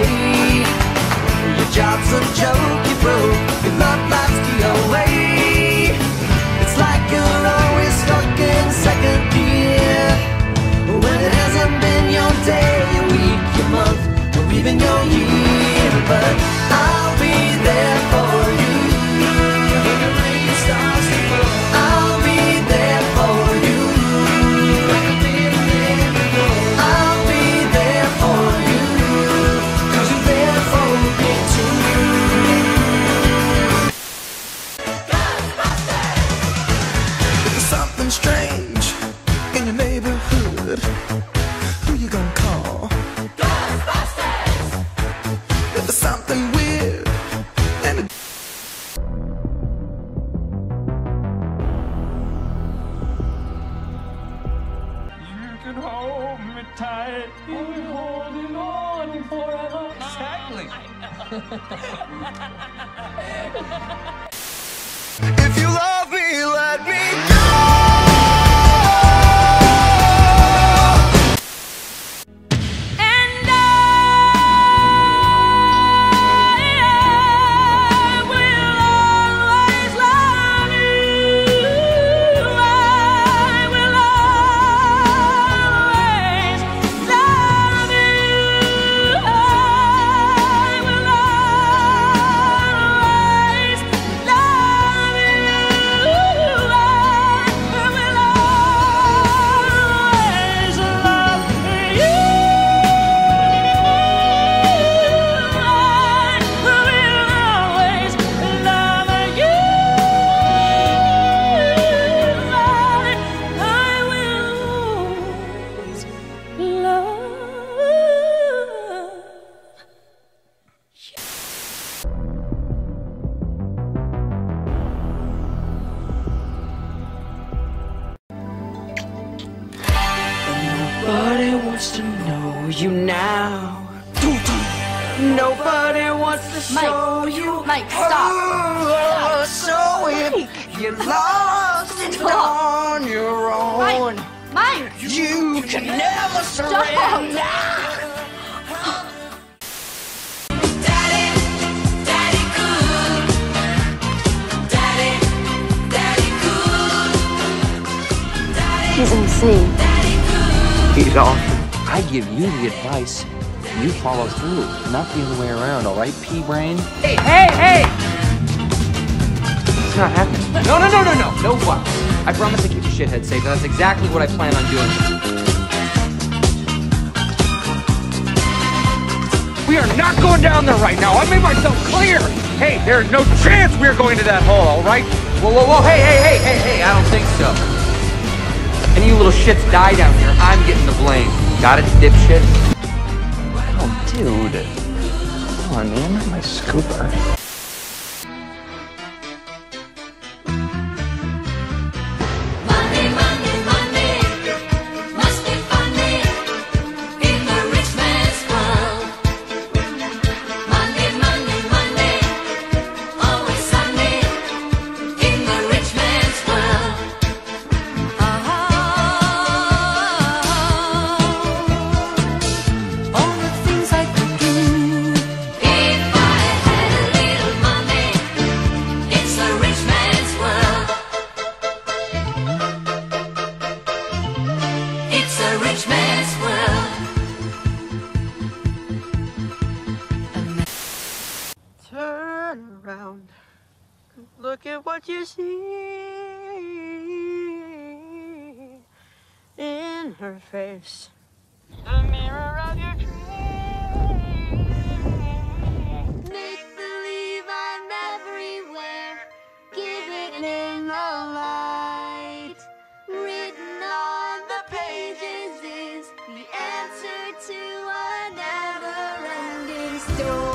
play. Your job's a joke, you broke. you love life. Who you gonna call? Ghostbusters! If there's something weird You can hold me tight. Holding on forever. Exactly. If you love me, let me wants to know you now. Nobody wants to Mike. show you. Mike, stop. Oh, so if you're lost and Stop. on your own, Mike! Mike! you can never surrender. Daddy, Daddy cool. Daddy, Daddy cool. Daddy, He's insane. Daddy cool. He's awesome. I give you the advice. You follow through, not the other way around, all right, pea brain? Hey, hey, hey! It's not happening. No, no, no, no, no. No what? I promise to keep the shithead safe, and that's exactly what I plan on doing. We are not going down there right now. I made myself clear. Hey, there's no chance we're going to that hole, all right? Whoa, whoa, whoa. Hey, hey, hey, hey, hey. I don't think so. Any little shits die down here, I'm getting the blame. Got it, dipshit? Oh, dude. Come on, man. Not my scooper. It's a rich man's world. Turn around. Look at what you see in her face. Never-ending